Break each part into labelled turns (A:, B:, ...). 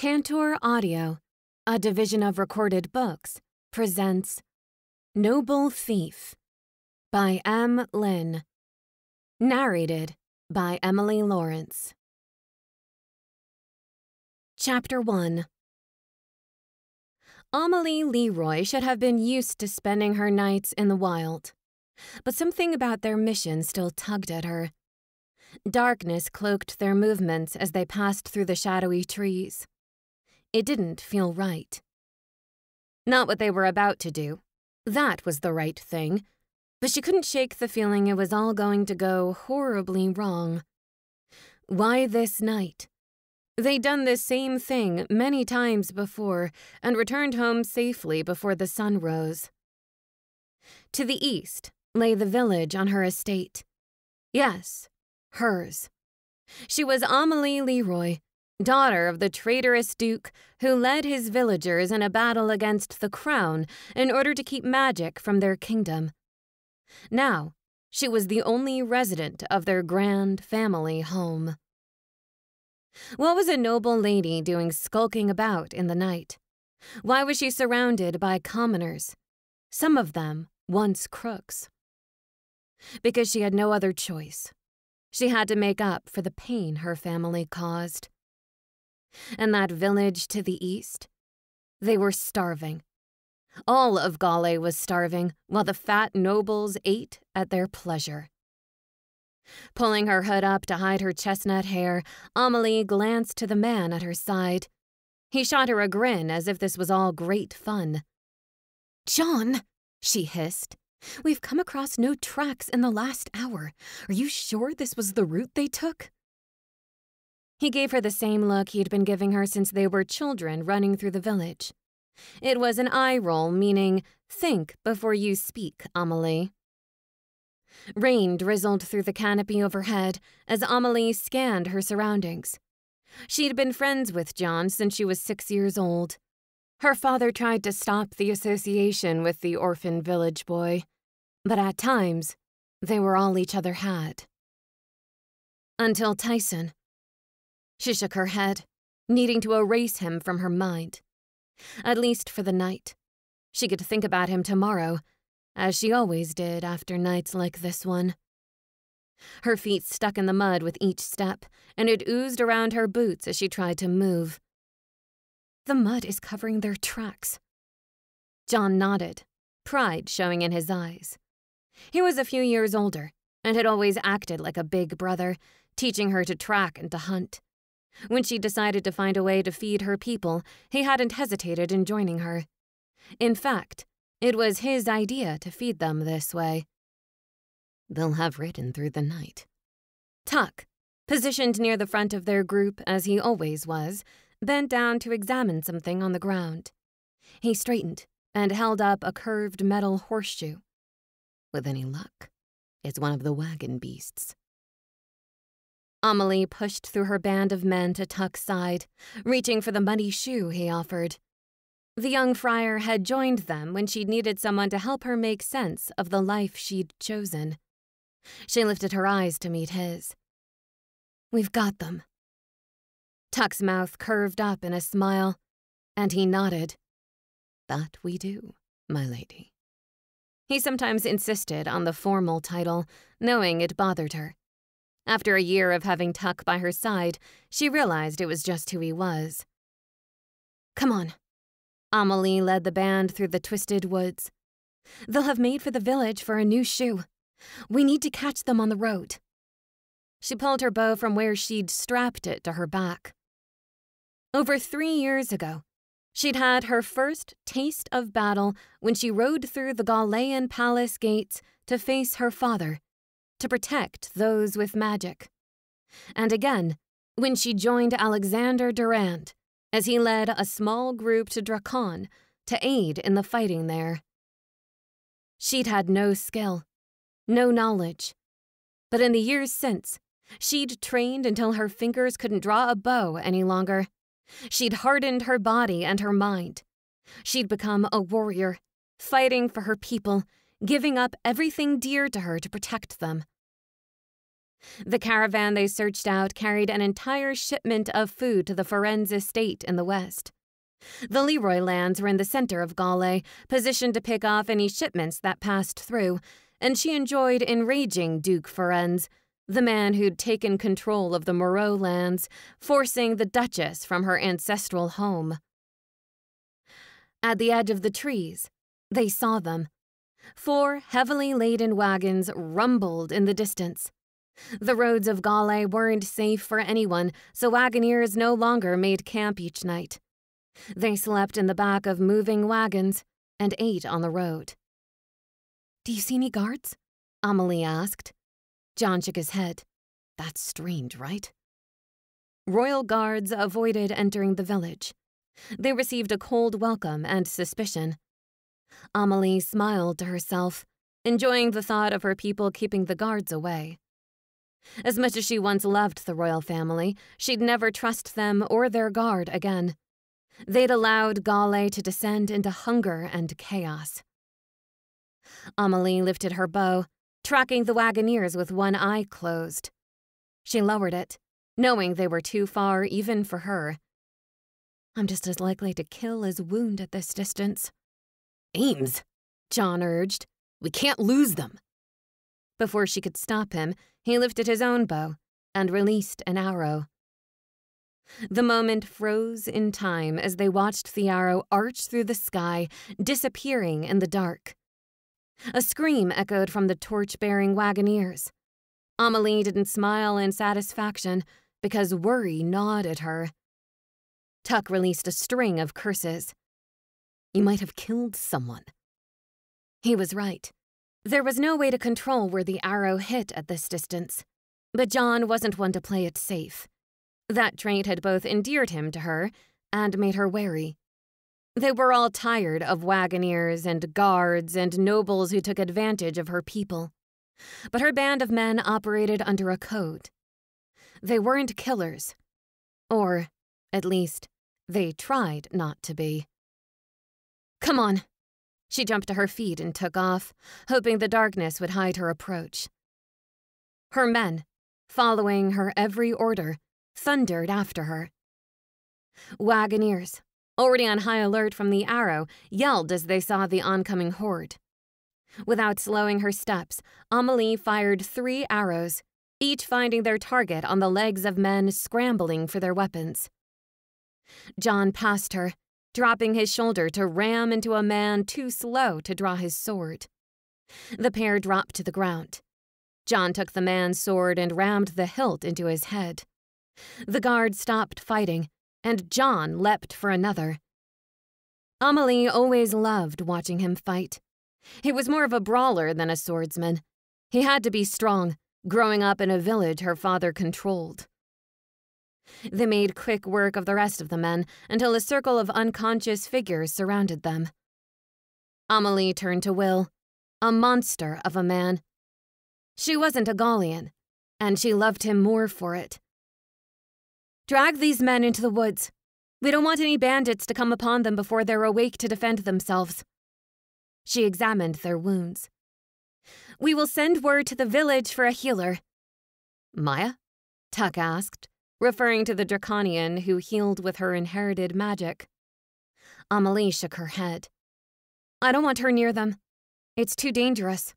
A: Tantor Audio, a division of recorded books, presents Noble Thief by M. Lynn. Narrated by Emily Lawrence. Chapter 1 Amalie Leroy should have been used to spending her nights in the wild, but something about their mission still tugged at her. Darkness cloaked their movements as they passed through the shadowy trees. It didn't feel right. Not what they were about to do. That was the right thing. But she couldn't shake the feeling it was all going to go horribly wrong. Why this night? They'd done this same thing many times before and returned home safely before the sun rose. To the east lay the village on her estate. Yes, hers. She was Amalie Leroy, daughter of the traitorous duke who led his villagers in a battle against the crown in order to keep magic from their kingdom. Now, she was the only resident of their grand family home. What was a noble lady doing skulking about in the night? Why was she surrounded by commoners, some of them once crooks? Because she had no other choice. She had to make up for the pain her family caused. And that village to the east? They were starving. All of Gaule was starving, while the fat nobles ate at their pleasure. Pulling her hood up to hide her chestnut hair, Amalie glanced to the man at her side. He shot her a grin as if this was all great fun. John, she hissed, we've come across no tracks in the last hour. Are you sure this was the route they took? He gave her the same look he'd been giving her since they were children running through the village. It was an eye roll, meaning, think before you speak, Amalie. Rain drizzled through the canopy overhead as Amalie scanned her surroundings. She'd been friends with John since she was six years old. Her father tried to stop the association with the orphan village boy, but at times, they were all each other had. Until Tyson. She shook her head, needing to erase him from her mind. At least for the night. She could think about him tomorrow as she always did after nights like this one. Her feet stuck in the mud with each step, and it oozed around her boots as she tried to move. The mud is covering their tracks. John nodded, pride showing in his eyes. He was a few years older and had always acted like a big brother, teaching her to track and to hunt. When she decided to find a way to feed her people, he hadn't hesitated in joining her. In fact, it was his idea to feed them this way. They'll have ridden through the night. Tuck, positioned near the front of their group as he always was, bent down to examine something on the ground. He straightened and held up a curved metal horseshoe. With any luck, it's one of the wagon beasts. Amalie pushed through her band of men to Tuck's side, reaching for the muddy shoe he offered. The young friar had joined them when she'd needed someone to help her make sense of the life she'd chosen. She lifted her eyes to meet his. We've got them. Tuck's mouth curved up in a smile, and he nodded. That we do, my lady. He sometimes insisted on the formal title, knowing it bothered her. After a year of having Tuck by her side, she realized it was just who he was. Come on, Amalie led the band through the twisted woods. They'll have made for the village for a new shoe. We need to catch them on the road. She pulled her bow from where she'd strapped it to her back. Over three years ago, she'd had her first taste of battle when she rode through the Gaulean palace gates to face her father, to protect those with magic. And again, when she joined Alexander Durand as he led a small group to Drakon to aid in the fighting there. She'd had no skill, no knowledge. But in the years since, she'd trained until her fingers couldn't draw a bow any longer. She'd hardened her body and her mind. She'd become a warrior, fighting for her people, giving up everything dear to her to protect them. The caravan they searched out carried an entire shipment of food to the Ferenz estate in the west. The Leroy lands were in the center of Gaule, positioned to pick off any shipments that passed through, and she enjoyed enraging Duke Ferenz, the man who'd taken control of the Moreau lands, forcing the Duchess from her ancestral home. At the edge of the trees, they saw them. Four heavily laden wagons rumbled in the distance. The roads of Gaule weren't safe for anyone, so wagoners no longer made camp each night. They slept in the back of moving wagons and ate on the road. Do you see any guards? Amelie asked. John shook his head. That's strange, right? Royal guards avoided entering the village. They received a cold welcome and suspicion. Amalie smiled to herself, enjoying the thought of her people keeping the guards away. As much as she once loved the royal family, she'd never trust them or their guard again. They'd allowed Gaule to descend into hunger and chaos. Amalie lifted her bow, tracking the wagoners with one eye closed. She lowered it, knowing they were too far even for her. I'm just as likely to kill as wound at this distance. Ames, John urged. We can't lose them. Before she could stop him, he lifted his own bow and released an arrow. The moment froze in time as they watched the arrow arch through the sky, disappearing in the dark. A scream echoed from the torch bearing wagoners. Amalie didn't smile in satisfaction because worry gnawed at her. Tuck released a string of curses. You might have killed someone. He was right. There was no way to control where the arrow hit at this distance. But John wasn't one to play it safe. That trait had both endeared him to her and made her wary. They were all tired of wagoners and guards and nobles who took advantage of her people. But her band of men operated under a code. They weren't killers. Or, at least, they tried not to be. Come on. She jumped to her feet and took off, hoping the darkness would hide her approach. Her men, following her every order, thundered after her. Wagoners, already on high alert from the arrow, yelled as they saw the oncoming horde. Without slowing her steps, Amalie fired three arrows, each finding their target on the legs of men scrambling for their weapons. John passed her, dropping his shoulder to ram into a man too slow to draw his sword. The pair dropped to the ground. John took the man's sword and rammed the hilt into his head. The guard stopped fighting, and John leapt for another. Amalie always loved watching him fight. He was more of a brawler than a swordsman. He had to be strong, growing up in a village her father controlled. They made quick work of the rest of the men until a circle of unconscious figures surrounded them. Amalie turned to Will, a monster of a man. She wasn't a Gaulean, and she loved him more for it. Drag these men into the woods. We don't want any bandits to come upon them before they're awake to defend themselves. She examined their wounds. We will send word to the village for a healer. Maya? Tuck asked, referring to the Draconian who healed with her inherited magic. Amalie shook her head. I don't want her near them. It's too dangerous.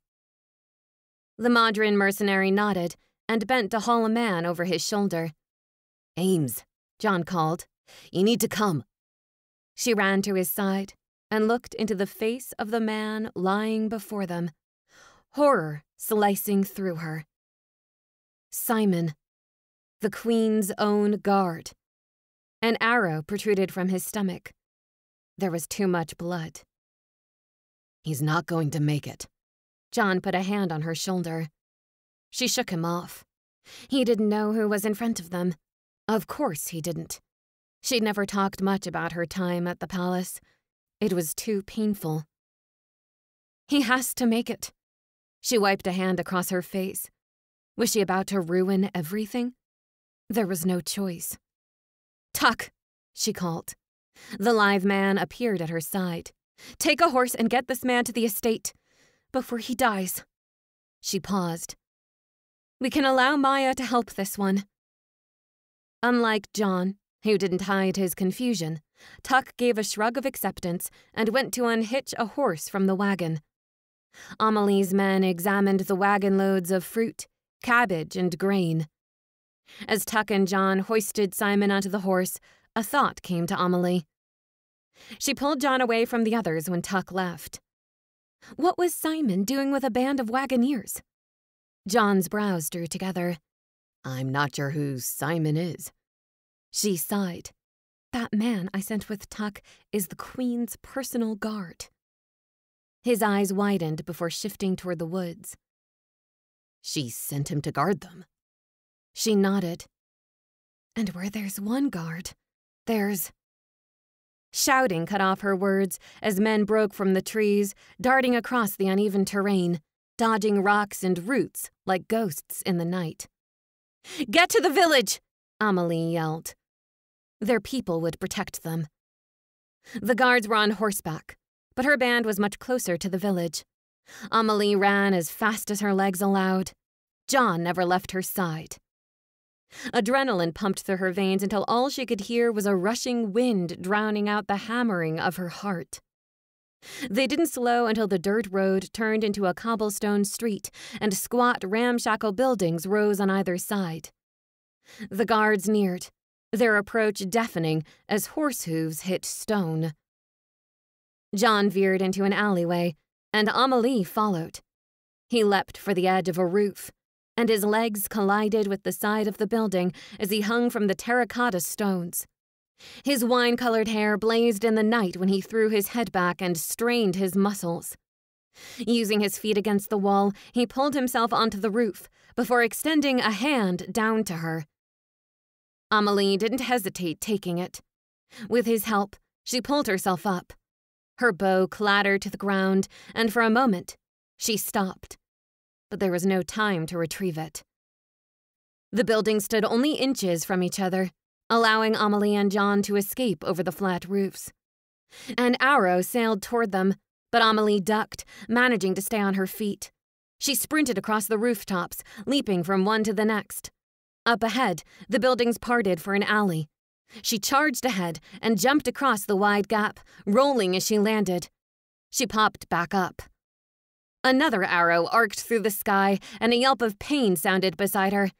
A: The Madrin mercenary nodded and bent to haul a man over his shoulder. Ames, John called. You need to come. She ran to his side and looked into the face of the man lying before them, horror slicing through her. Simon, the Queen's own guard. An arrow protruded from his stomach. There was too much blood. He's not going to make it. John put a hand on her shoulder. She shook him off. He didn't know who was in front of them. Of course he didn't. She'd never talked much about her time at the palace. It was too painful. He has to make it. She wiped a hand across her face. Was she about to ruin everything? There was no choice. Tuck, she called. The live man appeared at her side. Take a horse and get this man to the estate before he dies. She paused. We can allow Maya to help this one. Unlike John, who didn't hide his confusion, Tuck gave a shrug of acceptance and went to unhitch a horse from the wagon. Amalie's men examined the wagon loads of fruit, cabbage, and grain. As Tuck and John hoisted Simon onto the horse, a thought came to Amalie. She pulled John away from the others when Tuck left. What was Simon doing with a band of wagoneers? John's brows drew together.
B: I'm not sure who Simon is.
A: She sighed. That man I sent with Tuck is the Queen's personal guard. His eyes widened before shifting toward the woods.
B: She sent him to guard them.
A: She nodded. And where there's one guard, there's. Shouting cut off her words as men broke from the trees, darting across the uneven terrain, dodging rocks and roots like ghosts in the night. Get to the village! Amalie yelled. Their people would protect them. The guards were on horseback, but her band was much closer to the village. Amalie ran as fast as her legs allowed. John never left her side. Adrenaline pumped through her veins until all she could hear was a rushing wind drowning out the hammering of her heart. They didn't slow until the dirt road turned into a cobblestone street and squat ramshackle buildings rose on either side. The guards neared, their approach deafening as horse hooves hit stone. John veered into an alleyway, and Amalie followed. He leapt for the edge of a roof, and his legs collided with the side of the building as he hung from the terracotta stones. His wine colored hair blazed in the night when he threw his head back and strained his muscles. Using his feet against the wall, he pulled himself onto the roof before extending a hand down to her. Amalie didn't hesitate taking it. With his help, she pulled herself up. Her bow clattered to the ground, and for a moment, she stopped. But there was no time to retrieve it. The buildings stood only inches from each other, allowing Amalie and John to escape over the flat roofs. An arrow sailed toward them, but Amalie ducked, managing to stay on her feet. She sprinted across the rooftops, leaping from one to the next. Up ahead, the buildings parted for an alley. She charged ahead and jumped across the wide gap, rolling as she landed. She popped back up. Another arrow arced through the sky, and a yelp of pain sounded beside her.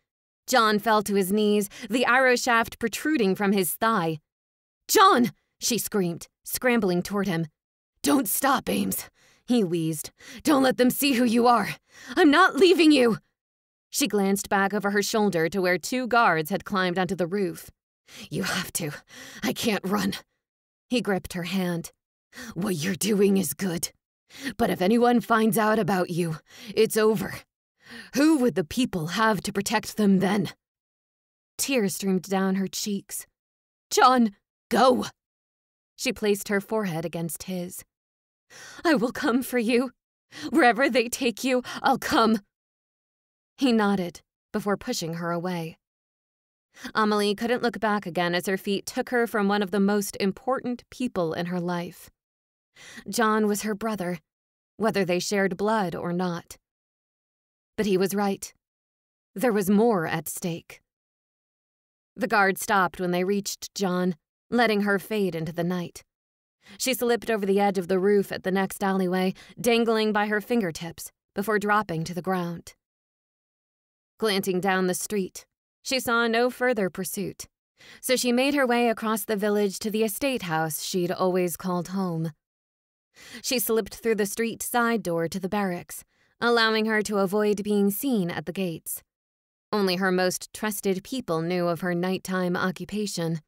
A: John fell to his knees, the arrow shaft protruding from his thigh. John! she screamed, scrambling toward him. Don't stop, Ames, he wheezed. Don't let them see who you are. I'm not leaving you. She glanced back over her shoulder to where two guards had climbed onto the roof. You have to. I can't run. He gripped her hand. What you're doing is good. But if anyone finds out about you, it's over. Who would the people have to protect them then? Tears streamed down her cheeks. John, go! She placed her forehead against his. I will come for you. Wherever they take you, I'll come. He nodded before pushing her away. Amalie couldn't look back again as her feet took her from one of the most important people in her life. John was her brother, whether they shared blood or not. But he was right. There was more at stake. The guard stopped when they reached John, letting her fade into the night. She slipped over the edge of the roof at the next alleyway, dangling by her fingertips, before dropping to the ground. Glancing down the street, she saw no further pursuit, so she made her way across the village to the estate house she'd always called home. She slipped through the street side door to the barracks, allowing her to avoid being seen at the gates. Only her most trusted people knew of her nighttime occupation.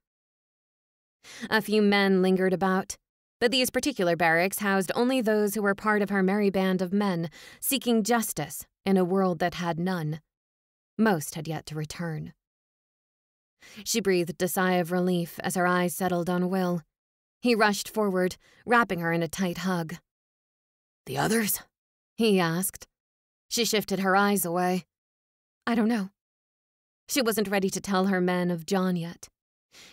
A: A few men lingered about, but these particular barracks housed only those who were part of her merry band of men seeking justice in a world that had none. Most had yet to return. She breathed a sigh of relief as her eyes settled on Will. He rushed forward, wrapping her in a tight hug.
B: The others?
A: He asked. She shifted her eyes away. I don't know. She wasn't ready to tell her men of John yet.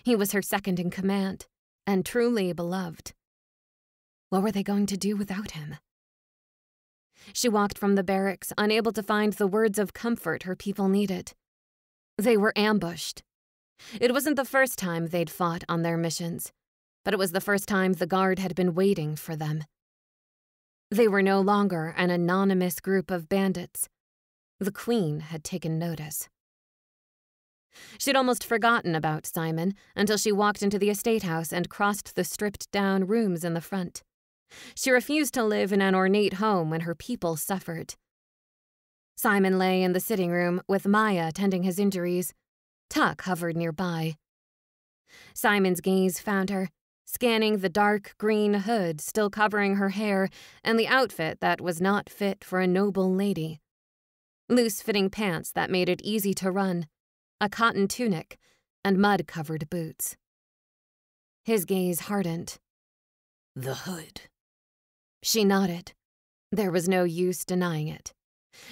A: He was her second in command, and truly beloved. What were they going to do without him? She walked from the barracks, unable to find the words of comfort her people needed. They were ambushed. It wasn't the first time they'd fought on their missions, but it was the first time the Guard had been waiting for them. They were no longer an anonymous group of bandits. The Queen had taken notice. She'd almost forgotten about Simon until she walked into the estate house and crossed the stripped down rooms in the front. She refused to live in an ornate home when her people suffered. Simon lay in the sitting room with Maya tending his injuries. Tuck hovered nearby. Simon's gaze found her, scanning the dark green hood still covering her hair and the outfit that was not fit for a noble lady. Loose fitting pants that made it easy to run, a cotton tunic, and mud covered boots. His gaze hardened.
B: The hood.
A: She nodded. There was no use denying it.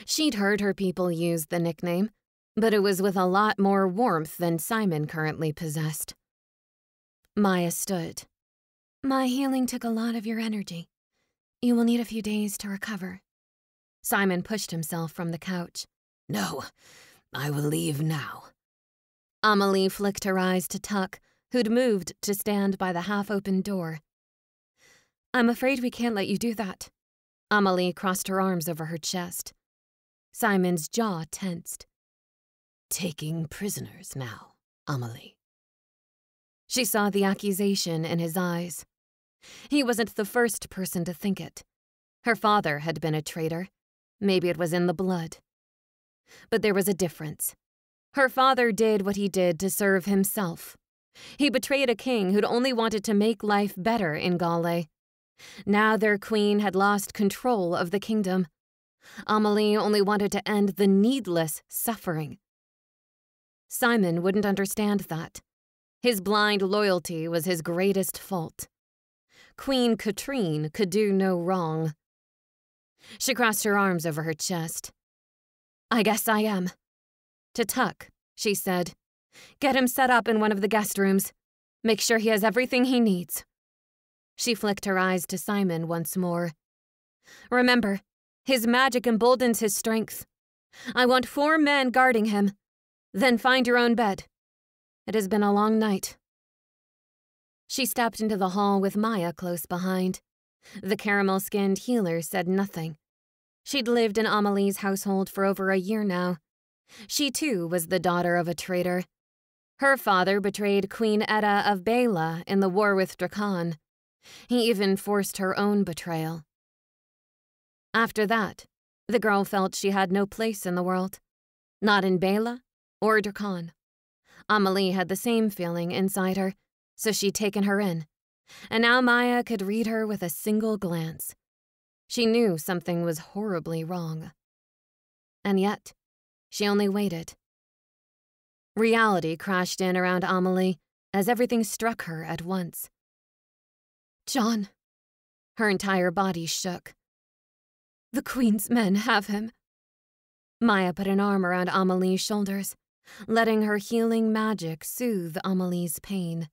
A: She'd heard her people use the nickname, but it was with a lot more warmth than Simon currently possessed. Maya stood. My healing took a lot of your energy. You will need a few days to recover. Simon pushed himself from the couch.
B: No, I will leave now.
A: Amalie flicked her eyes to Tuck, who'd moved to stand by the half open door. I'm afraid we can't let you do that. Amalie crossed her arms over her chest. Simon's jaw tensed.
B: Taking prisoners now, Amalie.
A: She saw the accusation in his eyes. He wasn't the first person to think it. Her father had been a traitor. Maybe it was in the blood. But there was a difference. Her father did what he did to serve himself. He betrayed a king who'd only wanted to make life better in Gaule. Now their queen had lost control of the kingdom. Amalie only wanted to end the needless suffering. Simon wouldn't understand that. His blind loyalty was his greatest fault. Queen Katrine could do no wrong. She crossed her arms over her chest. I guess I am. To Tuck, she said. Get him set up in one of the guest rooms. Make sure he has everything he needs. She flicked her eyes to Simon once more. Remember, his magic emboldens his strength. I want four men guarding him. Then find your own bed. It has been a long night. She stepped into the hall with Maya close behind. The caramel skinned healer said nothing. She'd lived in Amalie's household for over a year now. She too was the daughter of a traitor. Her father betrayed Queen Etta of Bela in the war with Drakan. He even forced her own betrayal. After that, the girl felt she had no place in the world. Not in Bela or Drakan. Amalie had the same feeling inside her, so she'd taken her in. And now Maya could read her with a single glance. She knew something was horribly wrong. And yet, she only waited. Reality crashed in around Amalie as everything struck her at once. John. Her entire body shook. The Queen's men have him. Maya put an arm around Amalie's shoulders letting her healing magic soothe Amalie's pain.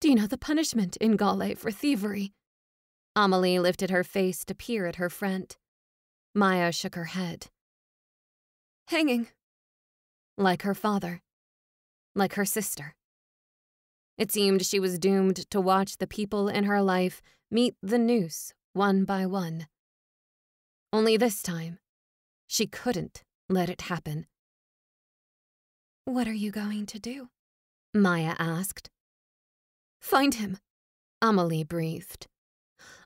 A: Do you know the punishment in Gaule for thievery? Amalie lifted her face to peer at her friend. Maya shook her head. Hanging. Like her father. Like her sister. It seemed she was doomed to watch the people in her life meet the noose one by one. Only this time, she couldn't let it happen. What are you going to do? Maya asked. Find him, Amalie breathed.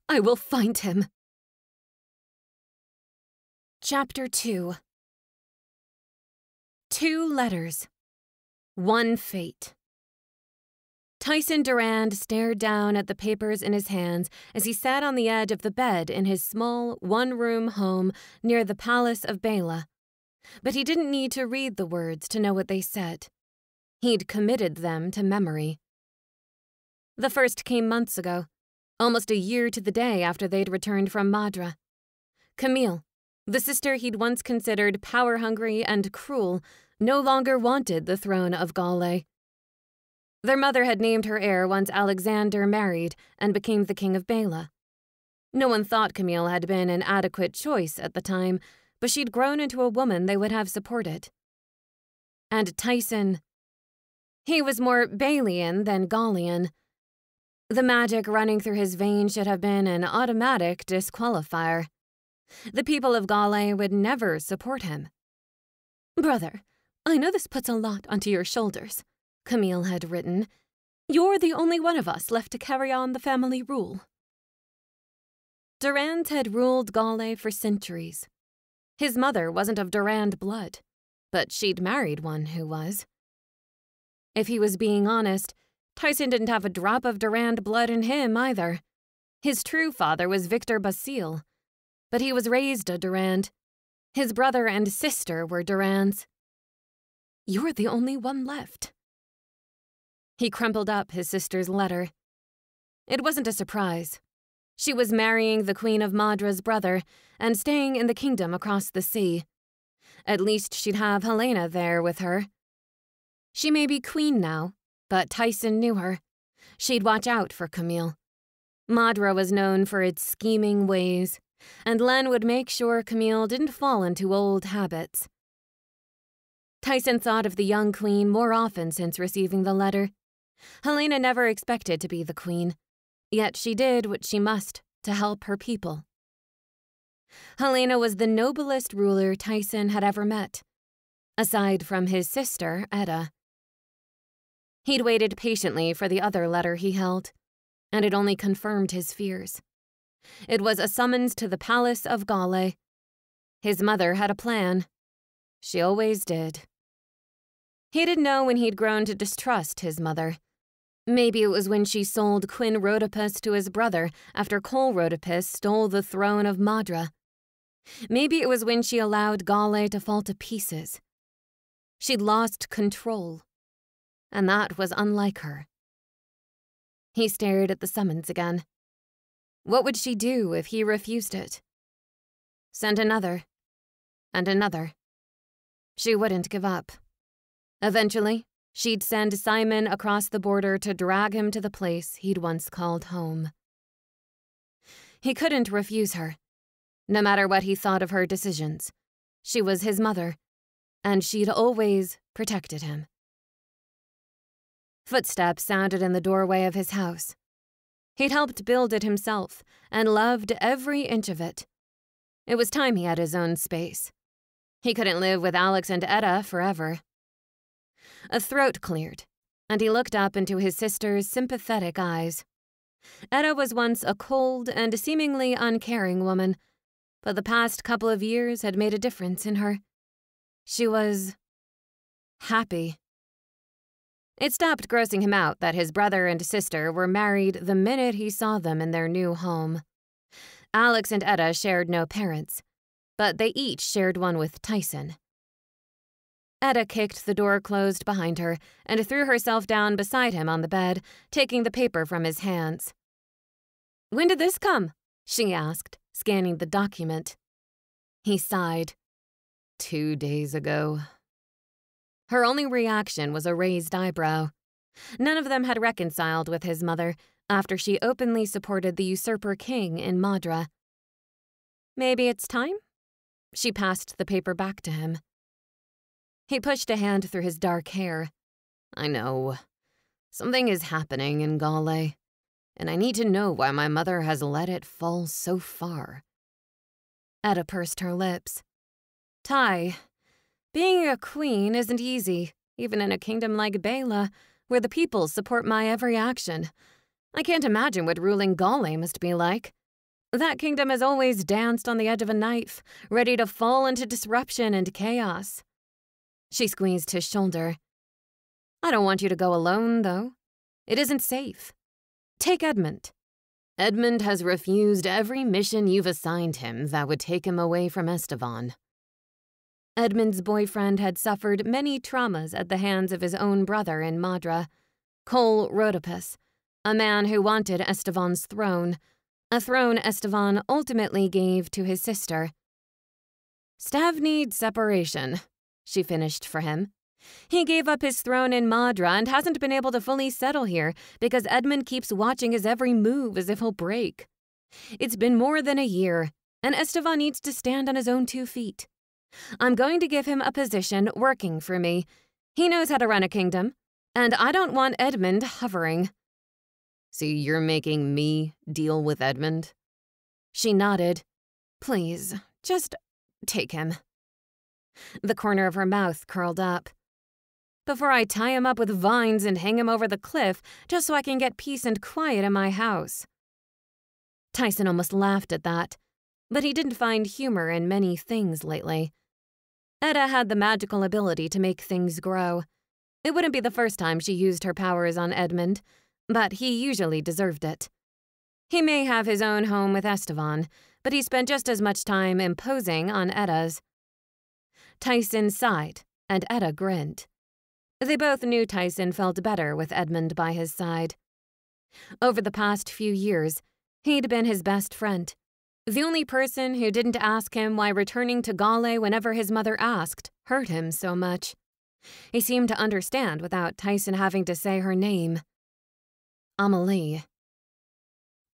A: I will find him. Chapter 2 Two letters. One fate. Tyson Durand stared down at the papers in his hands as he sat on the edge of the bed in his small, one room home near the Palace of Bela but he didn't need to read the words to know what they said. He'd committed them to memory. The first came months ago, almost a year to the day after they'd returned from Madra. Camille, the sister he'd once considered power hungry and cruel, no longer wanted the throne of Gaule. Their mother had named her heir once Alexander married and became the king of Bela. No one thought Camille had been an adequate choice at the time, but she'd grown into a woman they would have supported. And Tyson. He was more Belaen than Gaulean. The magic running through his veins should have been an automatic disqualifier. The people of Gaule would never support him. Brother, I know this puts a lot onto your shoulders, Camille had written. You're the only one of us left to carry on the family rule. Durand had ruled Gaule for centuries. His mother wasn't of Durand blood, but she'd married one who was. If he was being honest, Tyson didn't have a drop of Durand blood in him either. His true father was Victor Basile, but he was raised a Durand. His brother and sister were Durands. You're the only one left. He crumpled up his sister's letter. It wasn't a surprise. She was marrying the Queen of Madra's brother and staying in the kingdom across the sea. At least she'd have Helena there with her. She may be queen now, but Tyson knew her. She'd watch out for Camille. Madra was known for its scheming ways, and Len would make sure Camille didn't fall into old habits. Tyson thought of the young queen more often since receiving the letter. Helena never expected to be the queen, Yet she did what she must to help her people. Helena was the noblest ruler Tyson had ever met, aside from his sister, Etta. He'd waited patiently for the other letter he held, and it only confirmed his fears. It was a summons to the palace of Gaule. His mother had a plan. She always did. He didn't know when he'd grown to distrust his mother. Maybe it was when she sold Quinn Rhodopus to his brother after Cole Rhodopus stole the throne of Madra. Maybe it was when she allowed Gaule to fall to pieces. She'd lost control, and that was unlike her. He stared at the summons again. What would she do if he refused it? Send another, and another. She wouldn't give up. Eventually, She'd send Simon across the border to drag him to the place he'd once called home. He couldn't refuse her, no matter what he thought of her decisions. She was his mother, and she'd always protected him. Footsteps sounded in the doorway of his house. He'd helped build it himself and loved every inch of it. It was time he had his own space. He couldn't live with Alex and Etta forever. A throat cleared, and he looked up into his sister's sympathetic eyes. Etta was once a cold and seemingly uncaring woman, but the past couple of years had made a difference in her. She was. happy. It stopped grossing him out that his brother and sister were married the minute he saw them in their new home. Alex and Etta shared no parents, but they each shared one with Tyson. Etta kicked the door closed behind her and threw herself down beside him on the bed, taking the paper from his hands. When did this come? she asked, scanning the document. He sighed. Two days ago. Her only reaction was a raised eyebrow. None of them had reconciled with his mother after she openly supported the usurper king in Madra. Maybe it's time? She passed the paper back to him. He pushed a hand through his dark hair. I know. Something is happening in Gaule, and I need to know why my mother has let it fall so far. Etta pursed her lips. Ty, being a queen isn't easy, even in a kingdom like Bela, where the people support my every action. I can't imagine what ruling Gaule must be like. That kingdom has always danced on the edge of a knife, ready to fall into disruption and chaos. She squeezed his shoulder. I don't want you to go alone, though. It isn't safe. Take Edmund. Edmund has refused every mission you've assigned him that would take him away from Estevan. Edmund's boyfriend had suffered many traumas at the hands of his own brother in Madra, Cole Rhodopus, a man who wanted Estevan's throne, a throne Estevan ultimately gave to his sister. Stav needs separation, she finished for him. He gave up his throne in Madra and hasn't been able to fully settle here because Edmund keeps watching his every move as if he'll break. It's been more than a year, and Estevan needs to stand on his own two feet. I'm going to give him a position working for me. He knows how to run a kingdom, and I don't want Edmund hovering.
B: So you're making me deal with Edmund?
A: She nodded. Please, just take him. The corner of her mouth curled up. Before I tie him up with vines and hang him over the cliff just so I can get peace and quiet in my house. Tyson almost laughed at that, but he didn't find humor in many things lately. Etta had the magical ability to make things grow. It wouldn't be the first time she used her powers on Edmund, but he usually deserved it. He may have his own home with Estevan, but he spent just as much time imposing on Etta's. Tyson sighed, and Etta grinned. They both knew Tyson felt better with Edmund by his side. Over the past few years, he'd been his best friend. The only person who didn't ask him why returning to Gaule whenever his mother asked hurt him so much. He seemed to understand without Tyson having to say her name. Amalie.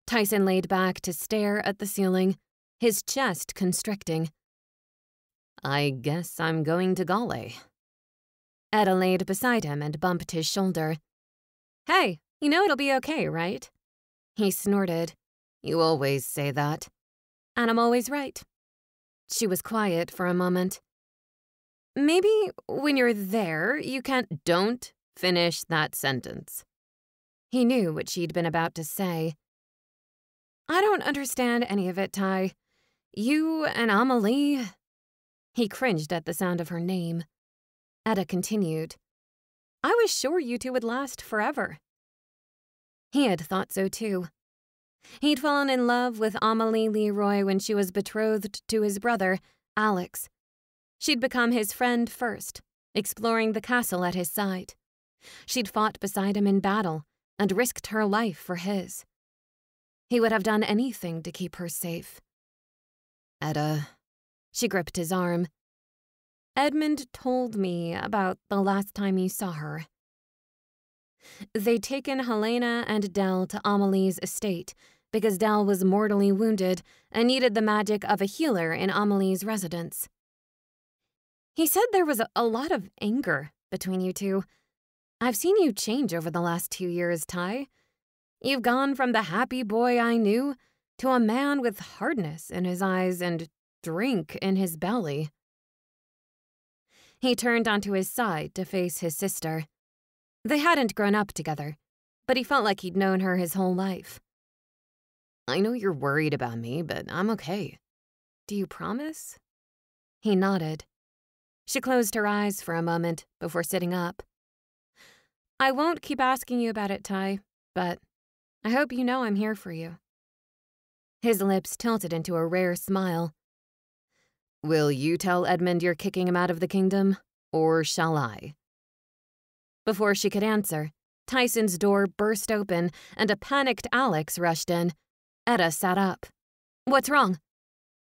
A: Tyson laid back to stare at the ceiling, his chest constricting.
B: I guess I'm going to Gaule.
A: Etta laid beside him and bumped his shoulder. Hey, you know it'll be okay, right? He snorted.
B: You always say that.
A: And I'm always right. She was quiet for a moment. Maybe when you're there, you can't.
B: Don't finish that sentence.
A: He knew what she'd been about to say. I don't understand any of it, Ty. You and Amalie. He cringed at the sound of her name. Etta continued. I was sure you two would last forever. He had thought so too. He'd fallen in love with Amalie Leroy when she was betrothed to his brother, Alex. She'd become his friend first, exploring the castle at his side. She'd fought beside him in battle and risked her life for his. He would have done anything to keep her safe.
B: Etta,
A: she gripped his arm. Edmund told me about the last time you saw her. They'd taken Helena and Dell to Amalie's estate because Dell was mortally wounded and needed the magic of a healer in Amalie's residence. He said there was a lot of anger between you two. I've seen you change over the last two years, Ty. You've gone from the happy boy I knew to a man with hardness in his eyes and drink in his belly. He turned onto his side to face his sister. They hadn't grown up together, but he felt like he'd known her his whole life.
B: I know you're worried about me, but I'm okay.
A: Do you promise? He nodded. She closed her eyes for a moment before sitting up. I won't keep asking you about it, Ty, but I hope you know I'm here for you. His lips tilted into a rare smile.
B: Will you tell Edmund you're kicking him out of the kingdom, or shall I?
A: Before she could answer, Tyson's door burst open and a panicked Alex rushed in. Etta sat up. What's wrong?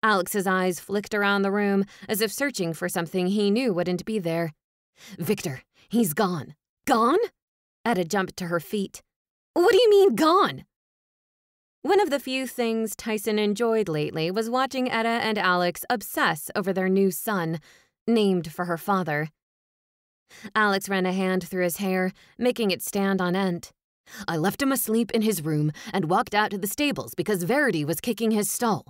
A: Alex's eyes flicked around the room as if searching for something he knew wouldn't be there.
B: Victor, he's gone.
A: Gone? Etta jumped to her feet. What do you mean, gone? One of the few things Tyson enjoyed lately was watching Etta and Alex obsess over their new son, named for her father. Alex ran a hand through his hair, making it stand on end.
B: I left him asleep in his room and walked out to the stables because Verity was kicking his stall.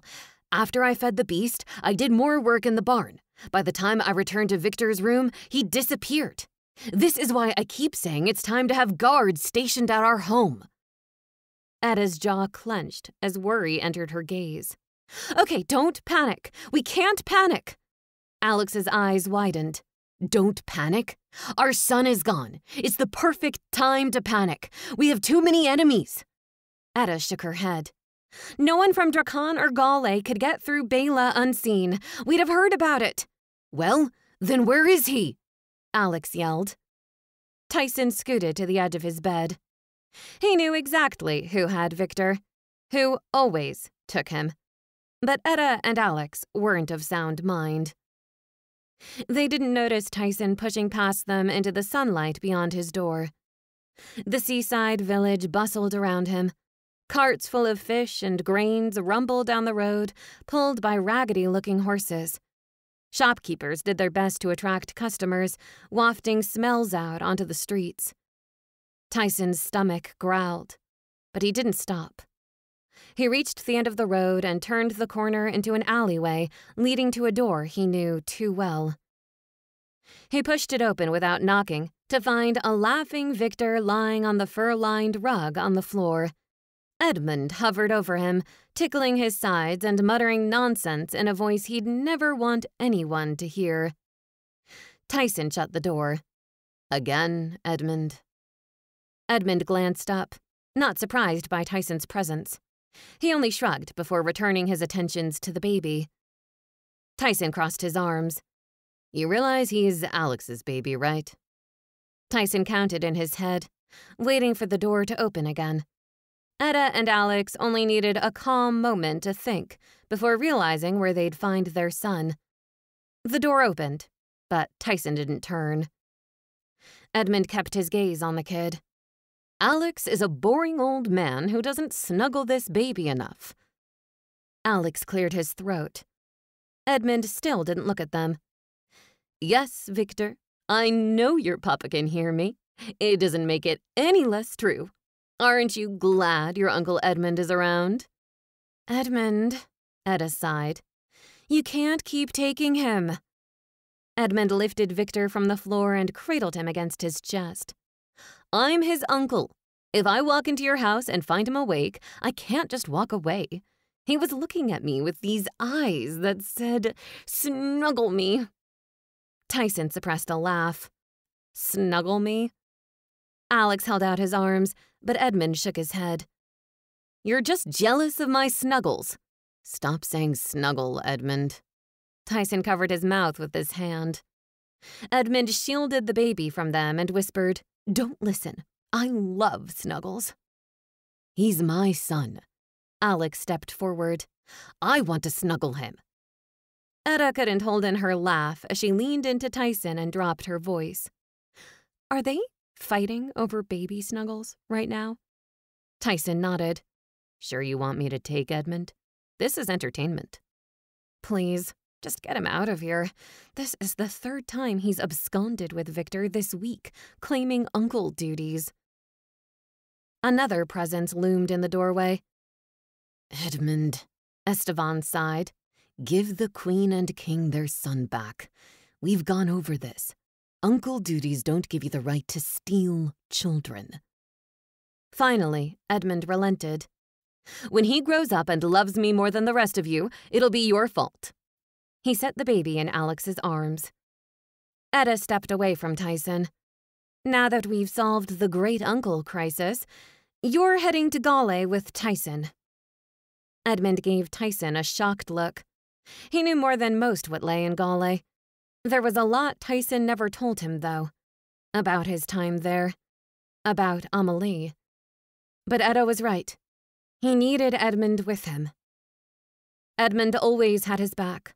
B: After I fed the beast, I did more work in the barn. By the time I returned to Victor's room, he disappeared. This is why I keep saying it's time to have guards stationed at our home.
A: Etta's jaw clenched as worry entered her gaze. Okay, don't panic. We can't panic. Alex's eyes widened.
B: Don't panic. Our son is gone. It's the perfect time to panic. We have too many enemies.
A: Etta shook her head. No one from Drakan or Gaule could get through Bela unseen. We'd have heard about it.
B: Well, then where is he?
A: Alex yelled. Tyson scooted to the edge of his bed. He knew exactly who had Victor, who always took him. But Etta and Alex weren't of sound mind. They didn't notice Tyson pushing past them into the sunlight beyond his door. The seaside village bustled around him. Carts full of fish and grains rumbled down the road, pulled by raggedy looking horses. Shopkeepers did their best to attract customers, wafting smells out onto the streets. Tyson's stomach growled, but he didn't stop. He reached the end of the road and turned the corner into an alleyway leading to a door he knew too well. He pushed it open without knocking to find a laughing Victor lying on the fur lined rug on the floor. Edmund hovered over him, tickling his sides and muttering nonsense in a voice he'd never want anyone to hear. Tyson shut the door. Again, Edmund. Edmund glanced up, not surprised by Tyson's presence. He only shrugged before returning his attentions to the baby. Tyson crossed his arms. You realize he's Alex's baby, right? Tyson counted in his head, waiting for the door to open again. Etta and Alex only needed a calm moment to think before realizing where they'd find their son. The door opened, but Tyson didn't turn. Edmund kept his gaze on the kid. Alex is a boring old man who doesn't snuggle this baby enough. Alex cleared his throat. Edmund still didn't look at them. Yes, Victor, I know your papa can hear me. It doesn't make it any less true. Aren't you glad your Uncle Edmund is around? Edmund, Etta sighed. You can't keep taking him. Edmund lifted Victor from the floor and cradled him against his chest. I'm his uncle. If I walk into your house and find him awake, I can't just walk away. He was looking at me with these eyes that said, Snuggle me. Tyson suppressed a laugh. Snuggle me? Alex held out his arms, but Edmund shook his head. You're just jealous of my snuggles. Stop saying snuggle, Edmund. Tyson covered his mouth with his hand. Edmund shielded the baby from them and whispered, Don't listen. I love Snuggles. He's my son. Alex stepped forward. I want to snuggle him. Etta couldn't hold in her laugh as she leaned into Tyson and dropped her voice. Are they fighting over baby snuggles right now? Tyson nodded. Sure you want me to take Edmund? This is entertainment. Please, just get him out of here. This is the third time he's absconded with Victor this week, claiming uncle duties. Another presence loomed in the doorway. Edmund, Estevan sighed. Give the queen and king their son back. We've gone over this. Uncle duties don't give you the right to steal children. Finally, Edmund relented. When he grows up and loves me more than the rest of you, it'll be your fault. He set the baby in Alex's arms. Etta stepped away from Tyson. Now that we've solved the great uncle crisis, you're heading to Gaule with Tyson. Edmund gave Tyson a shocked look. He knew more than most what lay in Gaule. There was a lot Tyson never told him, though. About his time there. About Amalie. But Etta was right. He needed Edmund with him. Edmund always had his back.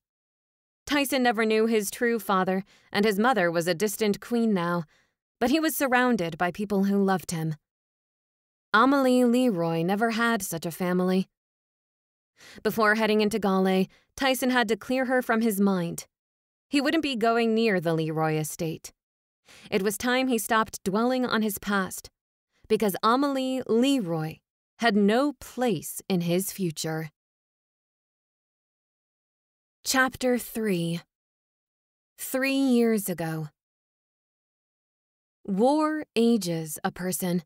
A: Tyson never knew his true father, and his mother was a distant queen now, but he was surrounded by people who loved him. Amalie Leroy never had such a family. Before heading into Gaule, Tyson had to clear her from his mind. He wouldn't be going near the Leroy estate. It was time he stopped dwelling on his past, because Amalie Leroy had no place in his future. Chapter 3 Three years ago. War ages a person.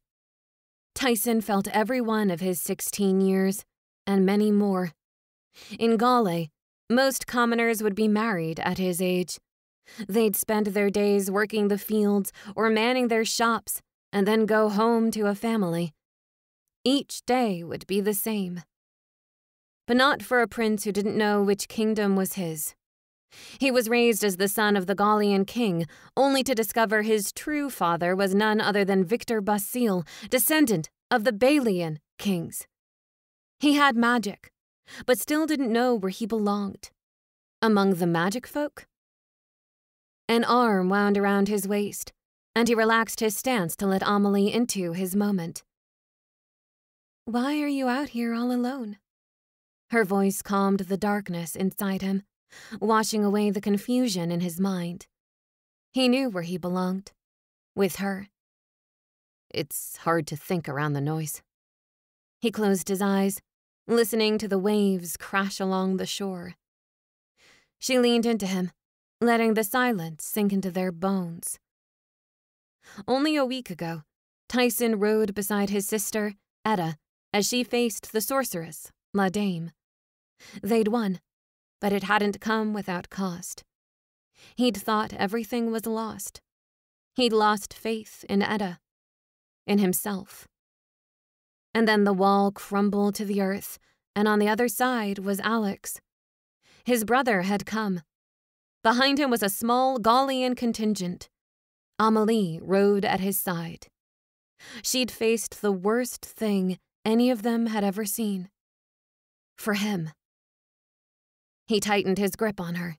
A: Tyson felt every one of his 16 years, and many more. In Gaule, most commoners would be married at his age. They'd spend their days working the fields or manning their shops, and then go home to a family. Each day would be the same but not for a prince who didn't know which kingdom was his. He was raised as the son of the Gaulean king, only to discover his true father was none other than Victor Basile, descendant of the Belaen kings. He had magic, but still didn't know where he belonged. Among the magic folk? An arm wound around his waist, and he relaxed his stance to let Amalie into his moment. Why are you out here all alone? Her voice calmed the darkness inside him, washing away the confusion in his mind. He knew where he belonged. With her.
B: It's hard to think around the noise.
A: He closed his eyes, listening to the waves crash along the shore. She leaned into him, letting the silence sink into their bones. Only a week ago, Tyson rode beside his sister, Etta, as she faced the sorceress, La Dame. They'd won, but it hadn't come without cost. He'd thought everything was lost. He'd lost faith in Etta, in himself. And then the wall crumbled to the earth, and on the other side was Alex. His brother had come. Behind him was a small Gaulean contingent. Amalie rode at his side. She'd faced the worst thing any of them had ever seen. For him. He tightened his grip on her.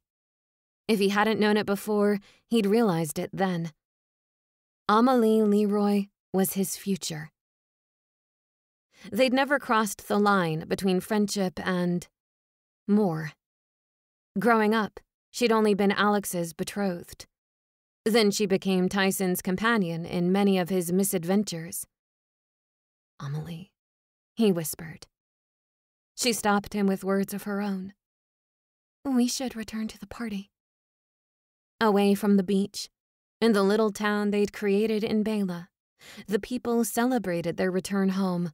A: If he hadn't known it before, he'd realized it then. Amalie Leroy was his future. They'd never crossed the line between friendship and more. Growing up, she'd only been Alex's betrothed. Then she became Tyson's companion in many of his misadventures. Amalie, he whispered. She stopped him with words of her own. We should return to the party. Away from the beach, in the little town they'd created in Bela, the people celebrated their return home.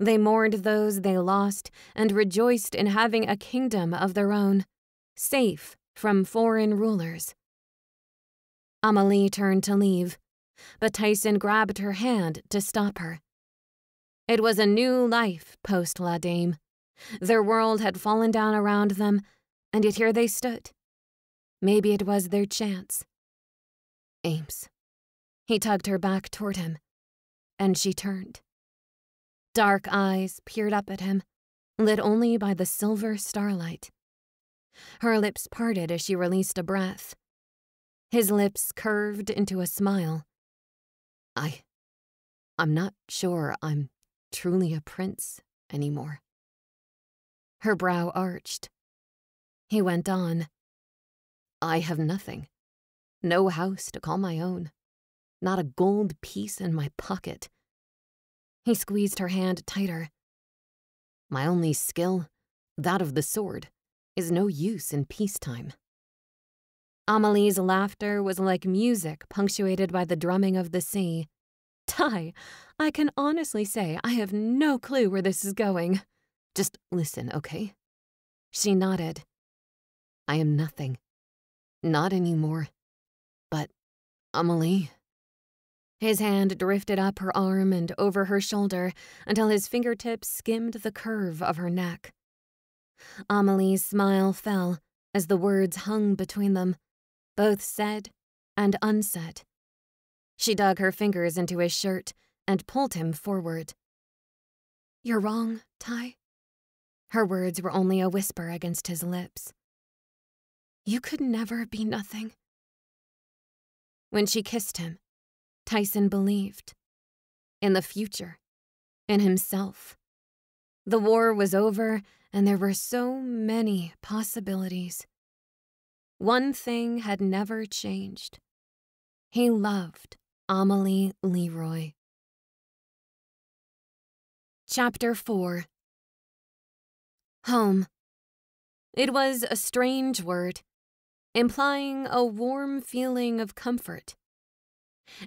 A: They mourned those they lost and rejoiced in having a kingdom of their own, safe from foreign rulers. Amalie turned to leave, but Tyson grabbed her hand to stop her. It was a new life post La Dame. Their world had fallen down around them, and yet here they stood. Maybe it was their chance. Ames. He tugged her back toward him, and she turned. Dark eyes peered up at him, lit only by the silver starlight. Her lips parted as she released a breath. His lips curved into a smile. I. I'm not sure I'm truly a prince anymore. Her brow arched. He went on. I have nothing. No house to call my own. Not a gold piece in my pocket. He squeezed her hand tighter. My only skill, that of the sword, is no use in peacetime. Amalie's laughter was like music punctuated by the drumming of the sea. Ty, I can honestly say I have no clue where this is going. Just listen, okay? She nodded. I am nothing. Not anymore. But, Amalie. His hand drifted up her arm and over her shoulder until his fingertips skimmed the curve of her neck. Amalie's smile fell as the words hung between them both said and unsaid. She dug her fingers into his shirt and pulled him forward. You're wrong, Ty. Her words were only a whisper against his lips. You could never be nothing. When she kissed him, Tyson believed. In the future. In himself. The war was over, and there were so many possibilities. One thing had never changed. He loved Amalie Leroy. Chapter 4 Home. It was a strange word, implying a warm feeling of comfort.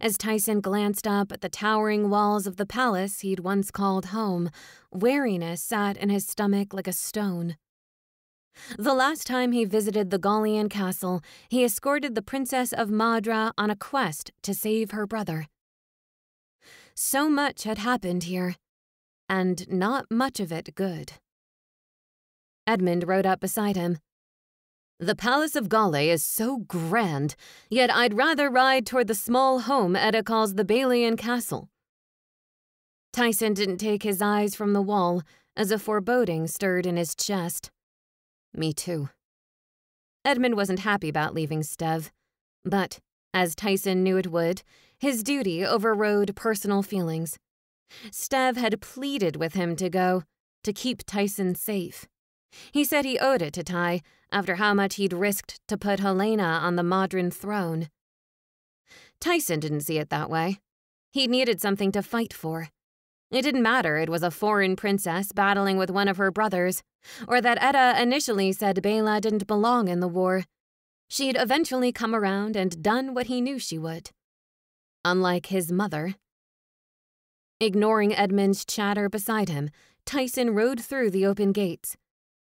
A: As Tyson glanced up at the towering walls of the palace he'd once called home, weariness sat in his stomach like a stone. The last time he visited the Gaulean castle, he escorted the Princess of Madra on a quest to save her brother. So much had happened here, and not much of it good. Edmund rode up beside him. The Palace of Gaule is so grand, yet I'd rather ride toward the small home Etta calls the Belaen Castle. Tyson didn't take his eyes from the wall as a foreboding stirred in his chest. Me too. Edmund wasn't happy about leaving Stev, but, as Tyson knew it would, his duty overrode personal feelings. Stev had pleaded with him to go, to keep Tyson safe. He said he owed it to Ty after how much he'd risked to put Helena on the Modron throne. Tyson didn't see it that way. He needed something to fight for. It didn't matter it was a foreign princess battling with one of her brothers, or that Etta initially said Bela didn't belong in the war. She'd eventually come around and done what he knew she would. Unlike his mother. Ignoring Edmund's chatter beside him, Tyson rode through the open gates.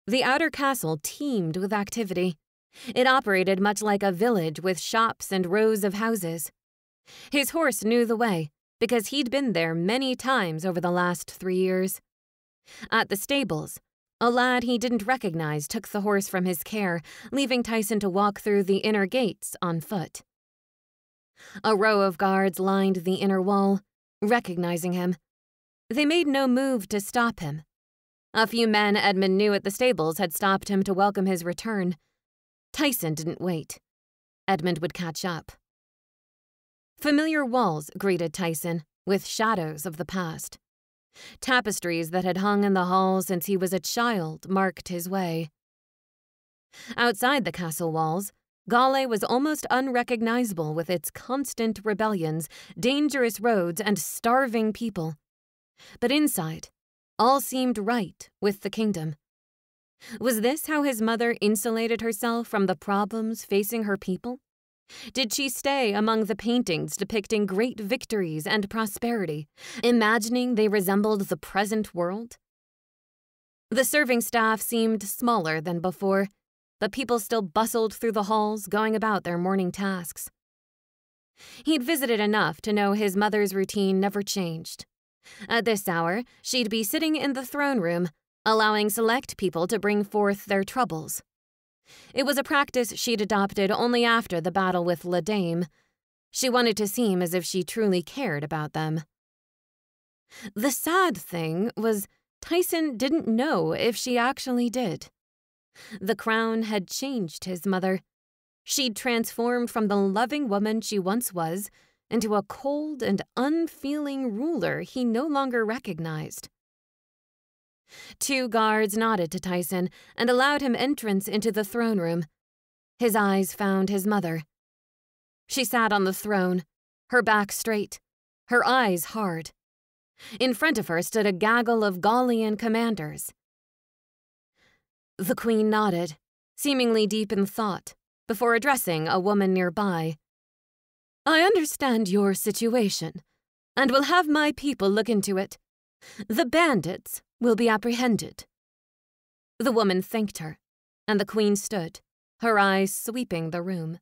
A: The outer castle teemed with activity. It operated much like a village with shops and rows of houses. His horse knew the way, because he'd been there many times over the last three years. At the stables, a lad he didn't recognize took the horse from his care, leaving Tyson to walk through the inner gates on foot. A row of guards lined the inner wall, recognizing him. They made no move to stop him. A few men Edmund knew at the stables had stopped him to welcome his return. Tyson didn't wait. Edmund would catch up. Familiar walls greeted Tyson, with shadows of the past. Tapestries that had hung in the hall since he was a child marked his way. Outside the castle walls, Gaule was almost unrecognizable with its constant rebellions, dangerous roads, and starving people. But inside, all seemed right with the kingdom. Was this how his mother insulated herself from the problems facing her people? Did she stay among the paintings depicting great victories and prosperity, imagining they resembled the present world? The serving staff seemed smaller than before, but people still bustled through the halls, going about their morning tasks. He'd visited enough to know his mother's routine never changed. At this hour, she'd be sitting in the throne room, allowing select people to bring forth their troubles. It was a practice she'd adopted only after the battle with La Dame. She wanted to seem as if she truly cared about them. The sad thing was Tyson didn't know if she actually did. The crown had changed his mother. She'd transformed from the loving woman she once was into a cold and unfeeling ruler he no longer recognized. Two guards nodded to Tyson and allowed him entrance into the throne room. His eyes found his mother. She sat on the throne, her back straight, her eyes hard. In front of her stood a gaggle of Gaulean commanders. The queen nodded, seemingly deep in thought, before addressing a woman nearby. I understand your situation, and will have my people look into it. The bandits will be apprehended. The woman thanked her, and the queen stood, her eyes sweeping the room.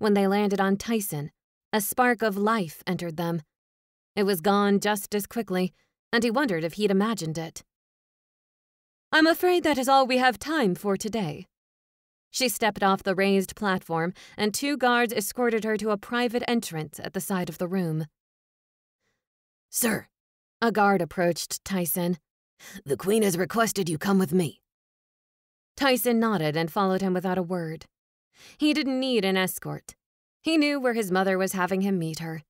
A: When they landed on Tyson, a spark of life entered them. It was gone just as quickly, and he wondered if he'd imagined it. I'm afraid that is all we have time for today. She stepped off the raised platform, and two guards escorted her to a private entrance at the side of the room.
B: Sir,
A: a guard approached Tyson.
B: The Queen has requested you come with me.
A: Tyson nodded and followed him without a word. He didn't need an escort. He knew where his mother was having him meet her.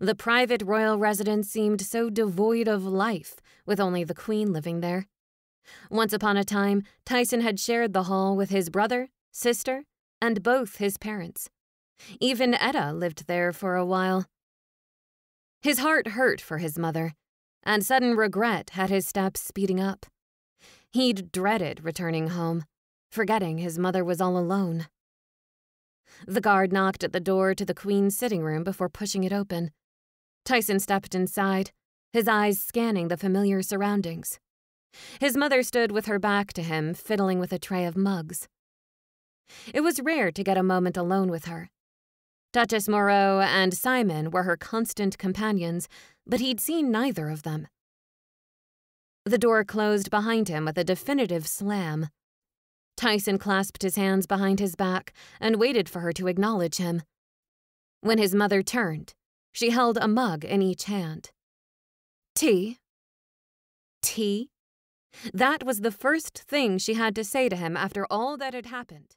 A: The private royal residence seemed so devoid of life, with only the Queen living there. Once upon a time, Tyson had shared the hall with his brother, sister, and both his parents. Even Etta lived there for a while. His heart hurt for his mother, and sudden regret had his steps speeding up. He'd dreaded returning home, forgetting his mother was all alone. The guard knocked at the door to the Queen's sitting room before pushing it open. Tyson stepped inside, his eyes scanning the familiar surroundings. His mother stood with her back to him, fiddling with a tray of mugs. It was rare to get a moment alone with her. Duchess Moreau and Simon were her constant companions, but he'd seen neither of them. The door closed behind him with a definitive slam. Tyson clasped his hands behind his back and waited for her to acknowledge him. When his mother turned, she held a mug in each hand. Tea? Tea? That was the first thing she had to say to him after all that had happened.